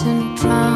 and proud.